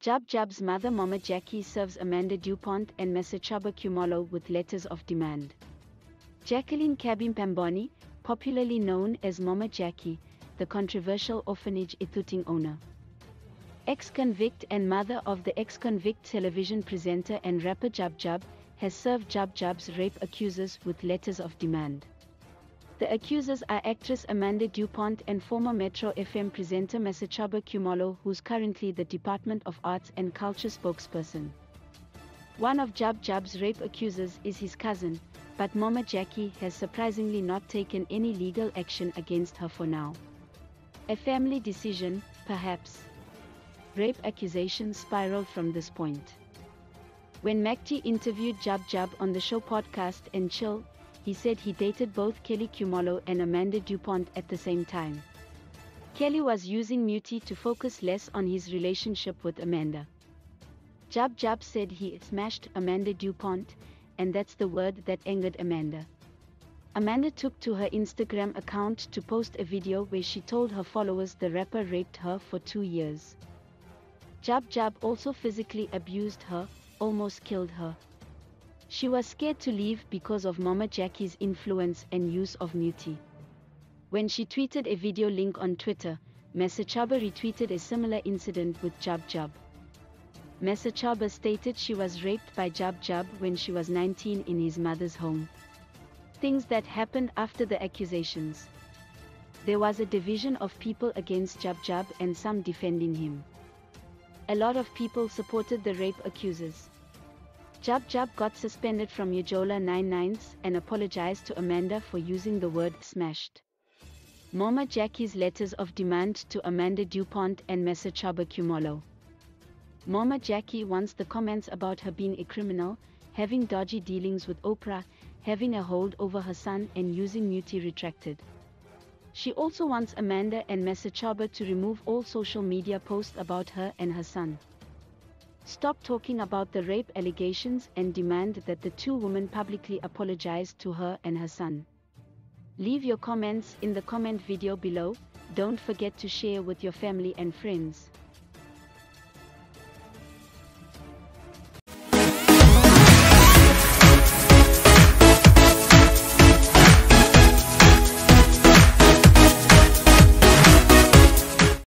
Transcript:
Jub Jub's mother Mama Jackie serves Amanda du-Pont and Masechaba Khumalo with letters of demand. Jacqueline Kabi Mpambani, popularly known as Mama Jackie, the controversial orphanage Ithuteng owner. Ex-convict and mother of the ex-convict television presenter and rapper Jub Jub, has served Jub Jub's rape accusers with letters of demand. The accusers are actress Amanda du-Pont and former Metro FM presenter Masechaba Khumalo who's currently the Department of Arts and Culture spokesperson. One of Jub Jub's rape accusers is his cousin, but Mama Jackie has surprisingly not taken any legal action against her for now. A family decision, perhaps. Rape accusations spiraled from this point. When MacG interviewed Jub Jub on the show podcast and Chill, he said he dated both Kelly Khumalo and Amanda du-Pont at the same time. Kelly was using Muti to focus less on his relationship with Amanda. Jub Jub said he smashed Amanda du-Pont, and that's the word that angered Amanda. Amanda took to her Instagram account to post a video where she told her followers the rapper raped her for two years. Jub Jub also physically abused her, almost killed her. She was scared to leave because of Mama Jackie's influence and use of Muti. When she tweeted a video link on Twitter, Masechaba retweeted a similar incident with Jub Jub. Masechaba stated she was raped by Jub Jub when she was 19 in his mother's home. Things that happened after the accusations. There was a division of people against Jub Jub and some defending him. A lot of people supported the rape accusers. Jub Jub got suspended from Uyajola 99s and apologized to Amanda for using the word smashed. Mama Jackie's letters of demand to Amanda du-Pont and Masechaba Khumalo. Mama Jackie wants the comments about her being a criminal, having dodgy dealings with Oprah, having a hold over her son and using Muti retracted. She also wants Amanda and Masechaba to remove all social media posts about her and her son. Stop talking about the rape allegations and demand that the two women publicly apologize to her and her son. Leave your comments in the comment video below, don't forget to share with your family and friends.